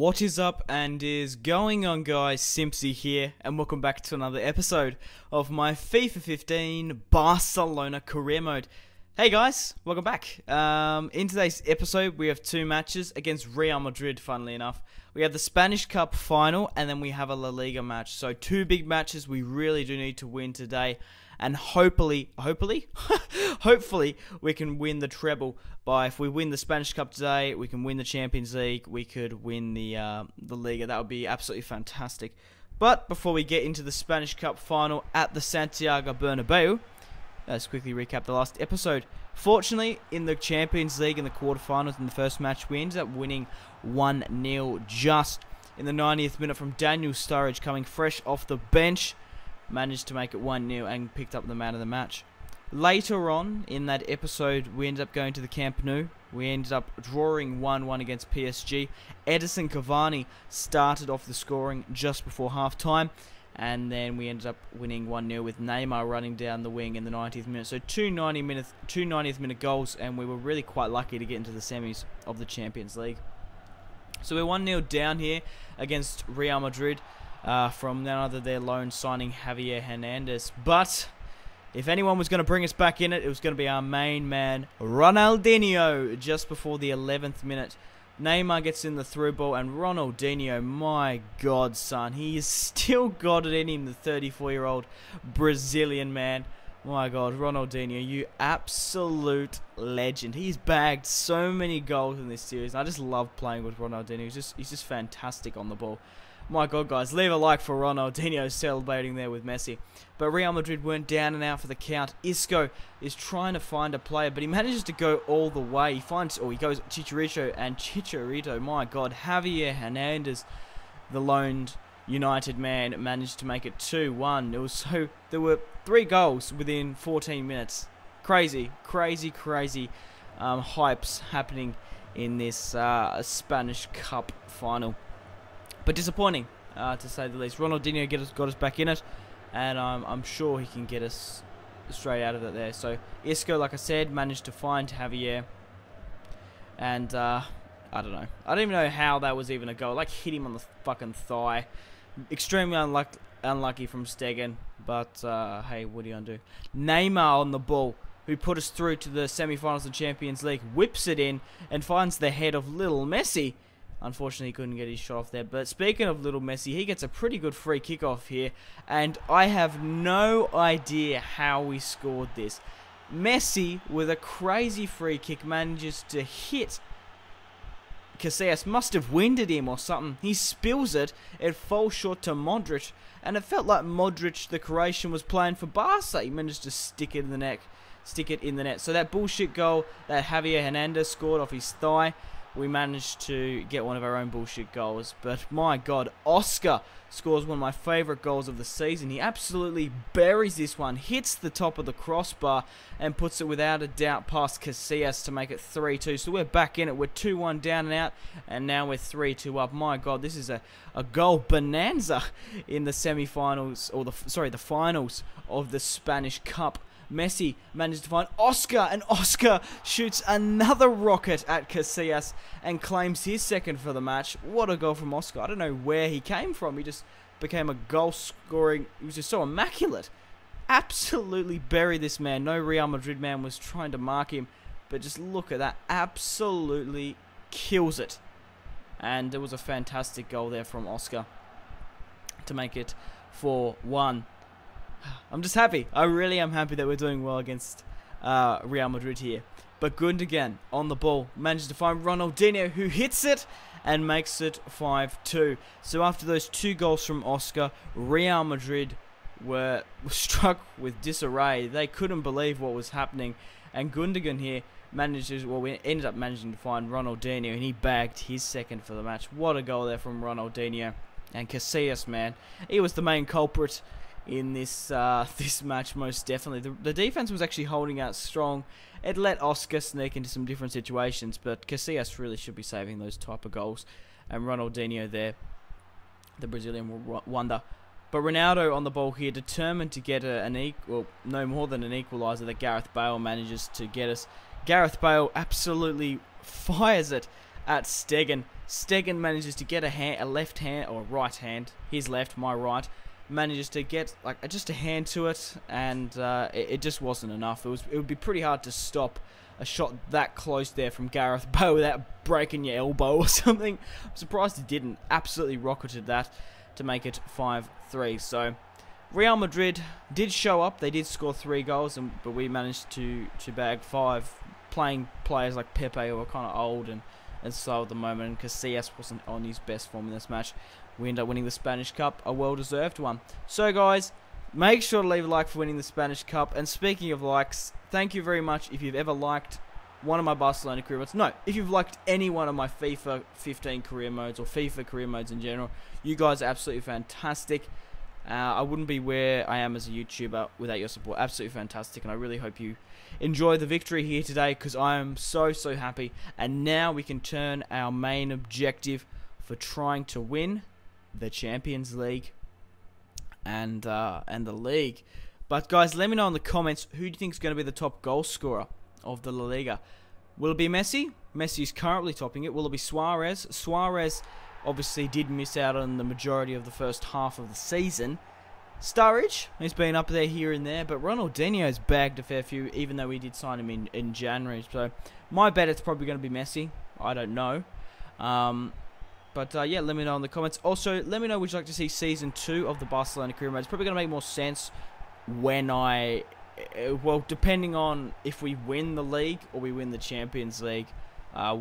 What is up and is going on guys, Simpzy here and welcome back to another episode of my FIFA 15 Barcelona career mode. Hey guys, welcome back. Um, in today's episode we have two matches against Real Madrid funnily enough. We have the Spanish Cup final and then we have a La Liga match. So two big matches we really do need to win today and hopefully, hopefully, hopefully we can win the treble by if we win the Spanish Cup today, we can win the Champions League, we could win the uh, the Liga. That would be absolutely fantastic. But before we get into the Spanish Cup final at the Santiago Bernabeu, let's quickly recap the last episode. Fortunately, in the Champions League in the quarterfinals in the first match, we ended up winning 1-0 just in the 90th minute from Daniel Sturridge coming fresh off the bench managed to make it 1 0 and picked up the man of the match. Later on in that episode, we ended up going to the Camp Nou. We ended up drawing 1 1 against PSG. Edison Cavani started off the scoring just before half time. And then we ended up winning 1 0 with Neymar running down the wing in the 90th minute. So two 90 minute, two 90th minute goals, and we were really quite lucky to get into the semis of the Champions League. So we're 1 0 down here against Real Madrid uh, from none other their loan signing Javier Hernandez. But if anyone was going to bring us back in it, it was going to be our main man, Ronaldinho, just before the 11th minute. Neymar gets in the through ball, and Ronaldinho, my God, son, he has still got it in him, the 34 year old Brazilian man. My God, Ronaldinho, you absolute legend. He's bagged so many goals in this series. I just love playing with Ronaldinho. He's just, he's just fantastic on the ball. My God, guys, leave a like for Ronaldinho celebrating there with Messi. But Real Madrid weren't down and out for the count. Isco is trying to find a player, but he manages to go all the way. He finds, or oh, he goes Chicharito and Chicharito. My God, Javier Hernandez, the loaned United man, managed to make it 2-1. It was so there were three goals within 14 minutes. Crazy, crazy, crazy um, hypes happening in this uh, Spanish Cup final. But disappointing, uh, to say the least. Ronaldinho get us, got us back in it, and um, I'm sure he can get us straight out of it there. So Isco, like I said, managed to find Javier, and uh, I don't know. I don't even know how that was even a goal. Like hit him on the fucking thigh. Extremely unlucky, unlucky from Stegen, but uh, hey, what do you gonna do? Neymar on the ball who put us through to the semi-finals of the Champions League, whips it in and finds the head of little Messi. Unfortunately, he couldn't get his shot off there. But speaking of little Messi, he gets a pretty good free kick off here. And I have no idea how we scored this. Messi, with a crazy free kick, manages to hit Casillas must have winded him or something. He spills it, it falls short to Modric, and it felt like Modric, the Croatian, was playing for Barca. He managed to stick it in the neck, stick it in the net. So that bullshit goal that Javier Hernandez scored off his thigh we managed to get one of our own bullshit goals. But my god, Oscar scores one of my favourite goals of the season. He absolutely buries this one, hits the top of the crossbar, and puts it without a doubt past Casillas to make it 3-2. So we're back in it. We're 2-1 down and out, and now we're 3-2 up. My god, this is a, a goal bonanza in the semi-finals, or the sorry, the finals of the Spanish Cup. Messi manages to find Oscar, and Oscar shoots another rocket at Casillas and claims his second for the match. What a goal from Oscar. I don't know where he came from. He just became a goal scoring. He was just so immaculate. Absolutely buried this man. No Real Madrid man was trying to mark him. But just look at that. Absolutely kills it. And it was a fantastic goal there from Oscar to make it 4 1. I'm just happy. I really am happy that we're doing well against uh, Real Madrid here. But Gundogan on the ball manages to find Ronaldinho who hits it and makes it 5-2. So after those two goals from Oscar, Real Madrid were struck with disarray. They couldn't believe what was happening. And Gundogan here manages, well, we ended up managing to find Ronaldinho and he bagged his second for the match. What a goal there from Ronaldinho. And Casillas, man, he was the main culprit in this uh, this match most definitely. The, the, defense was actually holding out strong. It let Oscar sneak into some different situations, but Casillas really should be saving those type of goals. And Ronaldinho there, the Brazilian wonder. But Ronaldo on the ball here, determined to get a, an equal, no more than an equaliser that Gareth Bale manages to get us. Gareth Bale absolutely fires it at Stegen. Stegen manages to get a hand, a left hand or right hand, his left, my right, manages to get like just a hand to it, and uh, it, it, just wasn't enough. It was it would be pretty hard to stop a shot that close there from Gareth Bale without breaking your elbow or something. I'm surprised he didn't. Absolutely rocketed that to make it 5-3. So Real Madrid did show up. They did score three goals, and but we managed to to bag five. Playing players like Pepe who are kind of old and and slow at the moment, and Casillas wasn't on his best form in this match. We end up winning the Spanish Cup, a well-deserved one. So, guys, make sure to leave a like for winning the Spanish Cup. And speaking of likes, thank you very much if you've ever liked one of my Barcelona career modes. No, if you've liked any one of my FIFA 15 career modes or FIFA career modes in general, you guys are absolutely fantastic. Uh, I wouldn't be where I am as a YouTuber without your support. Absolutely fantastic, and I really hope you enjoy the victory here today because I am so, so happy. And now we can turn our main objective for trying to win the Champions League and uh, and the league. But guys, let me know in the comments who do you think is going to be the top goal scorer of the La Liga. Will it be Messi? Messi is currently topping it. Will it be Suarez? Suarez obviously did miss out on the majority of the first half of the season. Sturridge, he's been up there here and there, but Ronaldinho's bagged a fair few, even though we did sign him in, in January. So my bet it's probably going to be Messi. I don't know. Um, but uh, yeah, let me know in the comments. Also, let me know would you like to see season two of the Barcelona career mode. It's probably going to make more sense when I, uh, well, depending on if we win the league or we win the Champions League. Uh,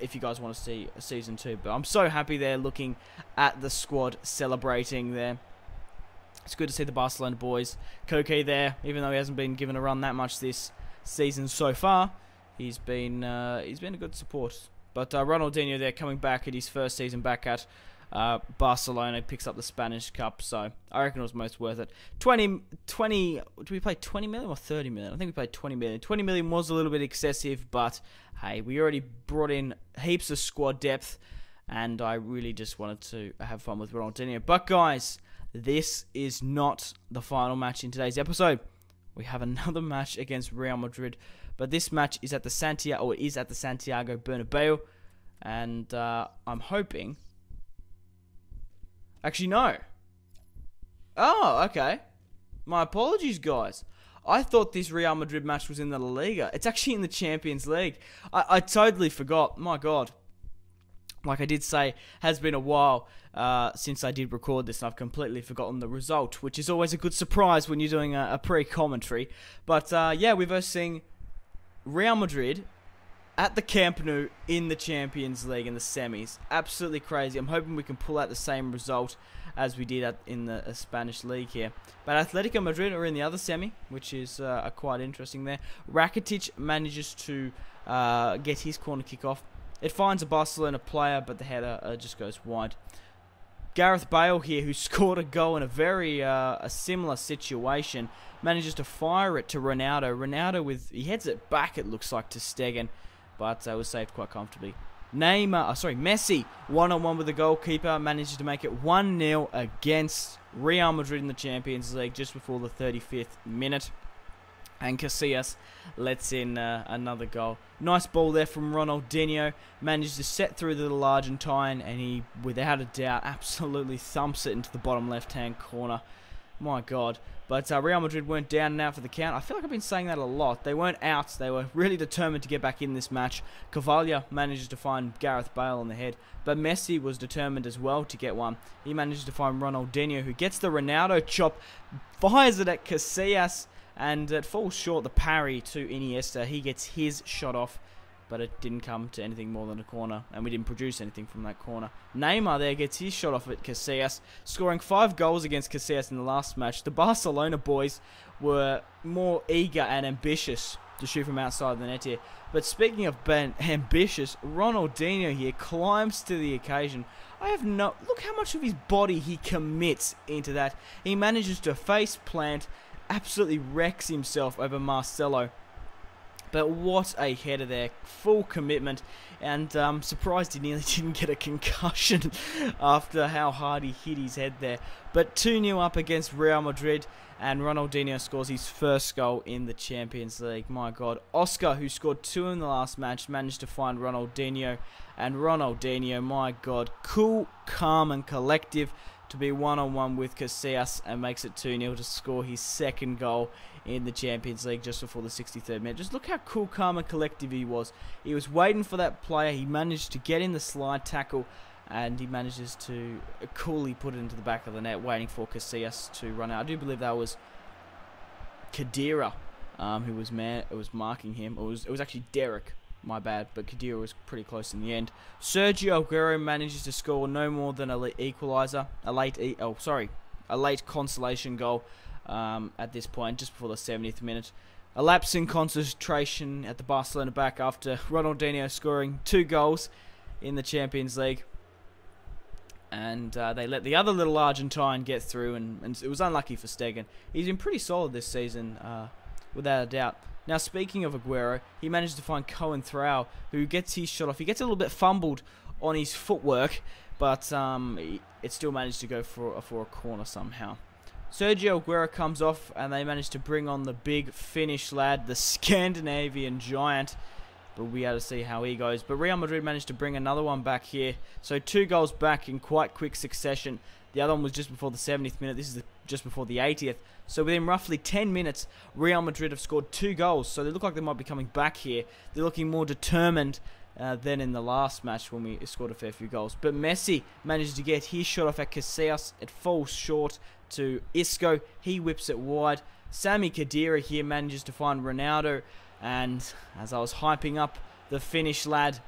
if you guys want to see season two. But I'm so happy they're looking at the squad celebrating there. It's good to see the Barcelona boys. Koke there, even though he hasn't been given a run that much this season so far, he's been uh, he's been a good support. But uh, Ronaldinho there coming back at his first season back at uh, Barcelona picks up the Spanish Cup, so I reckon it was most worth it. 20, 20, did we play 20 million or 30 million? I think we played 20 million. 20 million was a little bit excessive, but hey, we already brought in heaps of squad depth, and I really just wanted to have fun with Ronaldinho. But guys, this is not the final match in today's episode. We have another match against Real Madrid, but this match is at the Santiago, or is at the Santiago Bernabeu, and uh, I'm hoping Actually, no. Oh, okay. My apologies, guys. I thought this Real Madrid match was in the La Liga. It's actually in the Champions League. I, I totally forgot. My God. Like I did say, has been a while uh, since I did record this, and I've completely forgotten the result, which is always a good surprise when you're doing a, a pre-commentary. But uh, yeah, we're versing Real Madrid at the Camp Nou in the Champions League in the semis. Absolutely crazy. I'm hoping we can pull out the same result as we did in the uh, Spanish league here. But Atletico Madrid are in the other semi, which is uh, quite interesting there. Rakitic manages to uh, get his corner kick off. It finds a Barcelona and a player, but the header uh, just goes wide. Gareth Bale here, who scored a goal in a very uh, a similar situation, manages to fire it to Ronaldo. Ronaldo with he heads it back. It looks like to Stegen but uh, was saved quite comfortably. Neymar, oh, sorry, Messi, one-on-one with the goalkeeper, manages to make it 1-0 against Real Madrid in the Champions League just before the 35th minute. And Casillas lets in uh, another goal. Nice ball there from Ronaldinho. Manages to set through the little Argentine, and he, without a doubt, absolutely thumps it into the bottom left-hand corner. My God. But uh, Real Madrid weren't down and out for the count. I feel like I've been saying that a lot. They weren't out. They were really determined to get back in this match. Cavalla manages to find Gareth Bale on the head. But Messi was determined as well to get one. He manages to find Ronaldinho, who gets the Ronaldo chop, fires it at Casillas, and it falls short. The parry to Iniesta. He gets his shot off but it didn't come to anything more than a corner, and we didn't produce anything from that corner. Neymar there gets his shot off at Casillas, scoring five goals against Casillas in the last match. The Barcelona boys were more eager and ambitious to shoot from outside the net here. But speaking of being ambitious, Ronaldinho here climbs to the occasion. I have no... Look how much of his body he commits into that. He manages to face plant, absolutely wrecks himself over Marcelo But what a header there. Full commitment. And um, surprised he nearly didn't get a concussion after how hard he hit his head there. But 2-0 up against Real Madrid. And Ronaldinho scores his first goal in the Champions League. My God. Oscar, who scored two in the last match, managed to find Ronaldinho. And Ronaldinho, my God. Cool, calm and collective to be one-on-one with Casillas and makes it 2-0 to score his second goal in the Champions League just before the 63rd minute. Just look how cool, calm and collective he was. He was waiting for that player. He managed to get in the slide tackle and he manages to coolly put it into the back of the net, waiting for Casillas to run out. I do believe that was Khedira um, who was man, was marking him. It was, it was actually Derek my bad, but Khedira was pretty close in the end. Sergio Aguero manages to score no more than a equaliser, a late, e oh sorry, a late consolation goal um, at this point, just before the 70th minute. A lapse in concentration at the Barcelona back after Ronaldinho scoring two goals in the Champions League. And uh, they let the other little Argentine get through, and, and, it was unlucky for Stegen. He's been pretty solid this season, uh, without a doubt. Now, speaking of Aguero, he managed to find Coentrão, who gets his shot off. He gets a little bit fumbled on his footwork, but um, it still managed to go for, for a corner somehow. Sergio Aguero comes off, and they manage to bring on the big Finnish lad, the Scandinavian giant. We'll be able to see how he goes. But Real Madrid managed to bring another one back here. So two goals back in quite quick succession. The other one was just before the 70th minute. This is the, just before the 80th. So within roughly 10 minutes, Real Madrid have scored two goals. So they look like they might be coming back here. They're looking more determined uh, than in the last match when we scored a fair few goals. But Messi manages to get his shot off at Casillas. It falls short to Isco. He whips it wide. Sami Khedira here manages to find Ronaldo. And as I was hyping up the Finnish lad,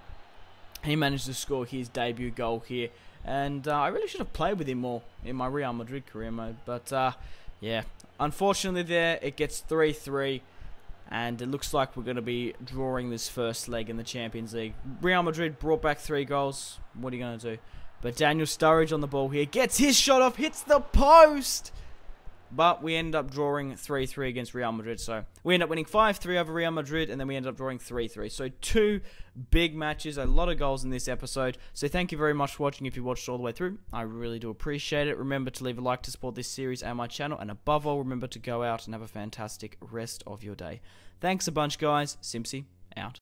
he managed to score his debut goal here. And uh, I really should have played with him more in my Real Madrid career mode. But uh, yeah, unfortunately there it gets 3-3. And it looks like we're going to be drawing this first leg in the Champions League. Real Madrid brought back three goals. What are you going to do? But Daniel Sturridge on the ball here. Gets his shot off. Hits the post. But we end up drawing 3-3 against Real Madrid. So we end up winning 5-3 over Real Madrid, and then we end up drawing 3-3. So two big matches, a lot of goals in this episode. So thank you very much for watching if you watched all the way through. I really do appreciate it. Remember to leave a like to support this series and my channel. And above all, remember to go out and have a fantastic rest of your day. Thanks a bunch, guys. Simpzy, out.